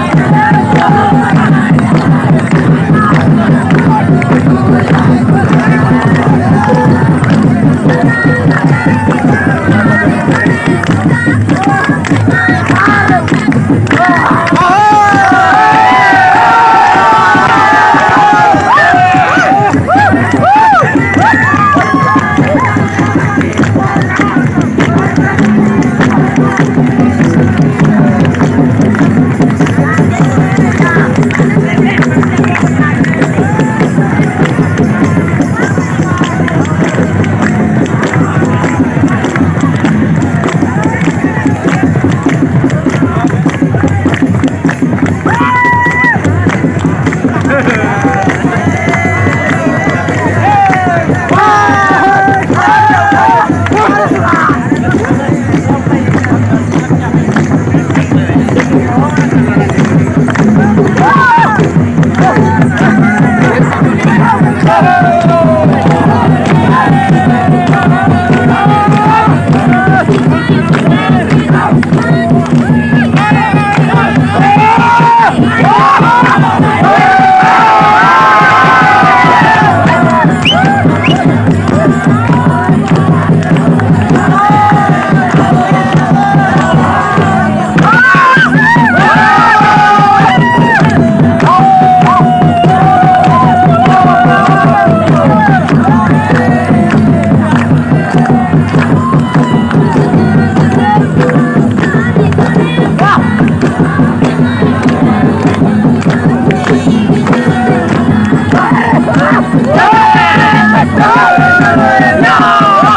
Yeah.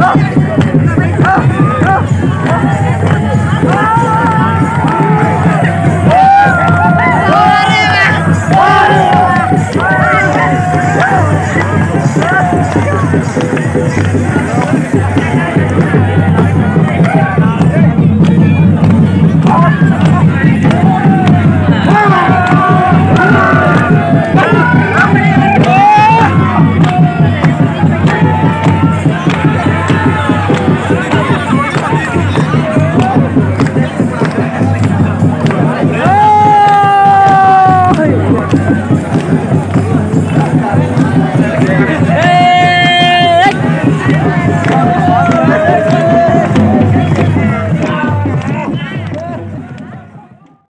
Oh!